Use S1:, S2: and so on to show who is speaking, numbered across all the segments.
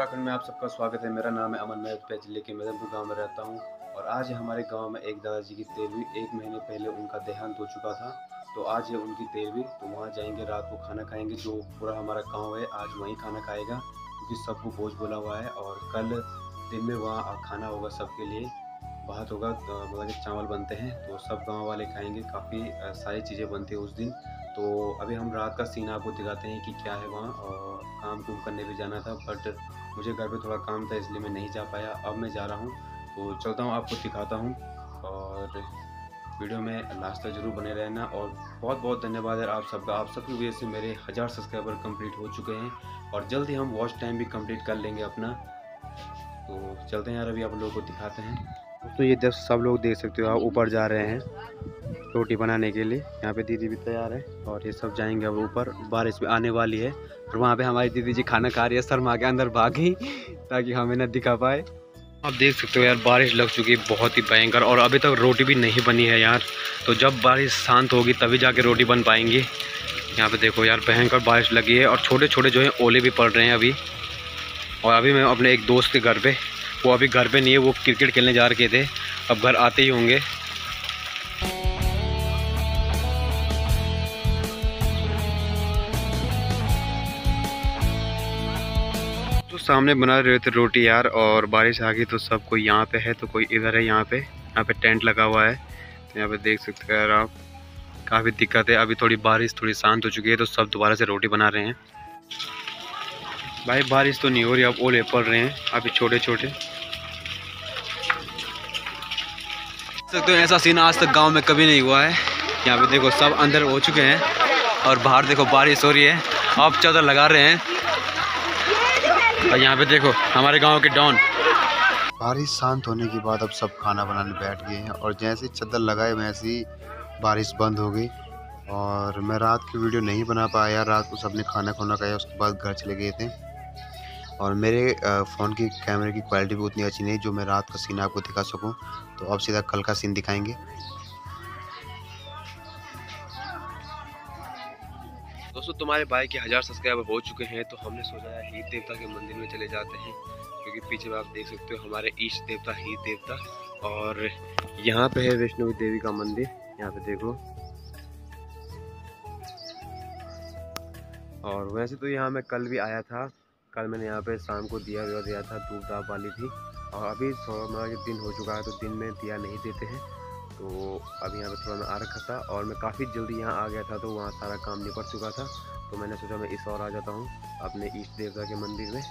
S1: उत्तराखंड में आप सबका स्वागत है। मेरा नाम है अमन। मैं उत्पे ज़िले के मदनपुर गाँव में रहता हूँ और आज हमारे गाँव में एक दादाजी की तेरहवीं, एक महीने पहले उनका देहांत हो चुका था। तो आज है उनकी तेरहवीं तो वहाँ जाएँगे, रात को खाना खाएँगे, जो पूरा हमारा गाँव है, आज वहीं खाना खाएगा, क्योंकि सबको भोज बोला हुआ है और कल दिन में वहाँ खाना होगा सबके लिए बात होगा मतलब चावल बनते हैं तो सब गाँव वाले खाएँगे, काफ़ी सारी चीज़ें बनती हैं उस दिन। तो अभी हम रात का सीन आपको दिखाते हैं कि क्या है वहाँ, और काम कुम करने भी जाना था बट मुझे घर पे थोड़ा काम था, इसलिए मैं नहीं जा पाया। अब मैं जा रहा हूँ तो चलता हूँ, आपको दिखाता हूँ। और वीडियो में लास्ट तक ज़रूर बने रहना। और बहुत बहुत धन्यवाद है आप सबका। आप सबकी वजह से मेरे हज़ार सब्सक्राइबर कंप्लीट हो चुके हैं। और जल्द ही हम वॉच टाइम भी कंप्लीट कर लेंगे अपना। तो चलते हैं यार, अभी आप लोगों को दिखाते हैं। तो ये जब सब लोग देख सकते हो, आप ऊपर जा रहे हैं। रोटी बनाने के लिए। यहाँ पे दीदी भी तैयार है और ये सब जाएँगे अब ऊपर। बारिश भी आने वाली है और वहाँ पे हमारी दीदी जी खाना खा रही है। शर्मा के अंदर भागी ताकि हमें ना दिखा पाए। आप देख सकते हो यार, बारिश लग चुकी है, बहुत ही भयंकर। और अभी तक रोटी भी नहीं बनी है यार। तो जब बारिश शांत होगी, तभी जाके रोटी बन पाएँगी। यहाँ पे देखो यार, भयंकर बारिश लगी है। और छोटे छोटे जो है, ओले भी पड़ रहे हैं अभी। और अभी मैं अपने एक दोस्त के घर पे, वो अभी घर पे नहीं है, वो क्रिकेट खेलने जा रखे थे। अब घर आते ही होंगे। सामने बना रहे थे रोटी यार, और बारिश आ गई तो सब कोई यहाँ पे है तो कोई इधर है यहाँ पे। यहाँ पे टेंट लगा हुआ है। तो यहाँ पे देख सकते हैं आप, काफ़ी दिक्कत है। अभी थोड़ी बारिश, थोड़ी शांत हो चुकी है तो सब दोबारा से रोटी बना रहे हैं। भाई, बारिश तो नहीं हो रही, अब ओले पड़ रहे हैं, अभी छोटे छोटे सकते हो, ऐसा सीन आज तक गाँव में कभी नहीं हुआ है। यहाँ पे देखो, सब अंदर हो चुके हैं, और बाहर देखो, बारिश हो रही है। अब चादर लगा रहे हैं। और यहाँ पे देखो, हमारे गाँव के डॉन।
S2: बारिश शांत होने के बाद अब सब खाना बनाने बैठ गए हैं और जैसे चादर लगाए, वैसे ही बारिश बंद हो गई। और मैं रात की वीडियो नहीं बना पाया, रात को सबने खाना खाना खाया, उसके बाद घर चले गए थे। और मेरे फ़ोन की कैमरे की क्वालिटी भी उतनी अच्छी नहीं, जो मैं रात का सीन आपको दिखा सकूँ तो अब सीधा कल का सीन दिखाएँगे।
S1: दोस्तों, तुम्हारे भाई के हज़ार सब्सक्राइबर हो चुके हैं तो हमने सोचा है हीत देवता के मंदिर में चले जाते हैं, क्योंकि पीछे आप देख सकते हो हमारे ईष्ट देवता हीत देवता, और यहाँ पे है वैष्णवी देवी का मंदिर, यहाँ पे देखो। और वैसे तो यहाँ मैं कल भी आया था, कल मैंने यहाँ पे शाम को दिया दिया था धूप दाप वाली थी, और अभी मतलब दिन हो चुका है तो दिन में दिया नहीं देते हैं। तो अभी यहाँ पे थोड़ा मैं आ रखा था और मैं काफ़ी जल्दी यहाँ आ गया था तो वहाँ सारा काम निपट चुका था। तो मैंने सोचा मैं इस और आ जाता हूँ, अपने ईस्ट देवता के मंदिर में।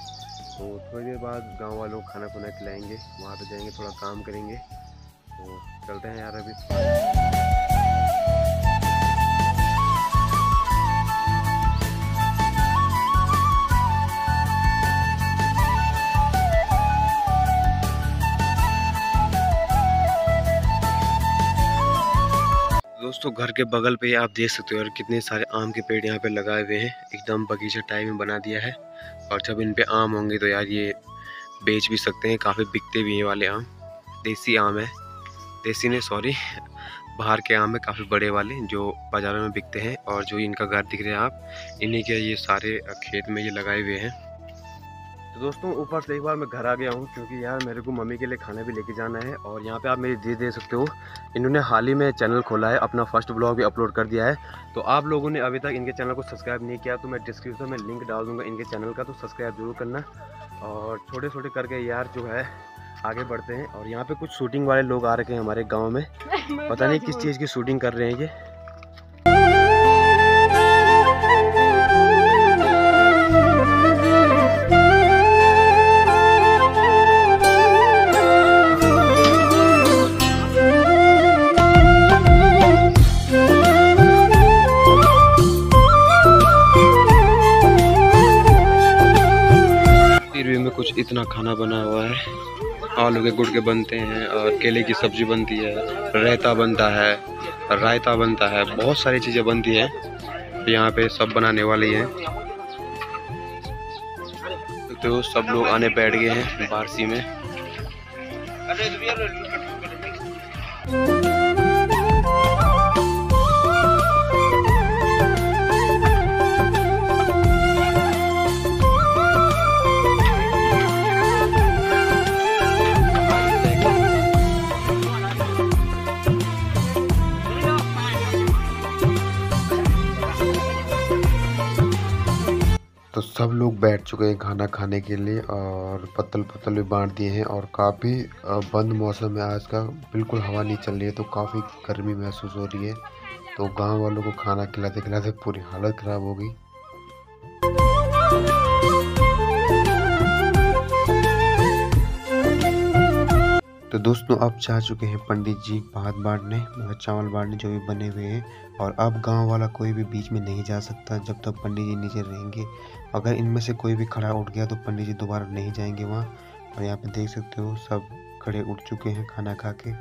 S1: तो थोड़ी देर बाद गाँव वालों खाना खुना खिलाएँगे, वहाँ पर जाएँगे, थोड़ा काम करेंगे। तो चलते हैं यार अभी। दोस्तों, घर के बगल पे आप देख सकते हो यार कितने सारे आम के पेड़ यहाँ पे लगाए हुए हैं। एकदम बगीचा टाइप में बना दिया है। और जब इन पे आम होंगे तो यार ये बेच भी सकते हैं। काफ़ी बिकते भी हैं वाले आम। देसी आम है। देसी ने सॉरी बाहर के आम है काफ़ी बड़े वाले जो बाज़ारों में बिकते हैं। और जो इनका घर दिख रहे हैं आप, इन्हीं के ये सारे खेत में ये लगाए हुए हैं। तो दोस्तों ऊपर से एक बार मैं घर आ गया हूँ क्योंकि यार मेरे को मम्मी के लिए खाना भी लेके जाना है और यहाँ पे आप मेरी दीदी दे सकते हो इन्होंने हाल ही में चैनल खोला है अपना फ़र्स्ट ब्लॉग भी अपलोड कर दिया है। तो आप लोगों ने अभी तक इनके चैनल को सब्सक्राइब नहीं किया तो मैं डिस्क्रिप्शन में लिंक डाल दूँगा इनके चैनल का तो सब्सक्राइब ज़रूर करना। और छोटे छोटे करके यार जो है आगे बढ़ते हैं और यहाँ पे कुछ शूटिंग वाले लोग आ रखे हैं हमारे गाँव में। पता नहीं किस चीज़ की शूटिंग कर रहे हैं ये। कुछ इतना खाना बना हुआ है। आलू के गुड़ के बनते हैं और केले की सब्ज़ी बनती है, रायता बनता है, रायता बनता है, बहुत सारी चीज़ें बनती हैं। यहाँ पे सब बनाने वाली हैं। तो सब लोग आने बैठ गए हैं बारसी में।
S2: तो सब लोग बैठ चुके हैं खाना खाने के लिए और पत्तल पत्तल भी बांट दिए हैं और काफ़ी बंद मौसम है आज का। बिल्कुल हवा नहीं चल रही है तो काफ़ी गर्मी महसूस हो रही है। तो गाँव वालों को खाना खिलाते खिलाते पूरी हालत ख़राब हो गई। तो दोस्तों, अब चाह चुके हैं पंडित जी, भात बांटने चावल बांटने जो भी बने हुए हैं। और अब गाँव वाला कोई भी बीच में नहीं जा सकता जब तक पंडित जी नीचे रहेंगे। अगर इनमें से कोई भी खड़ा उठ गया तो पंडित जी दोबारा नहीं जाएँगे वहाँ। और यहाँ पे देख सकते हो, सब खड़े उठ चुके हैं खाना खा के।